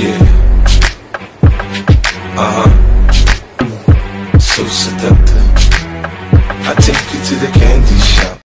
Yeah. Uh huh. So seductive. I take you to the candy shop.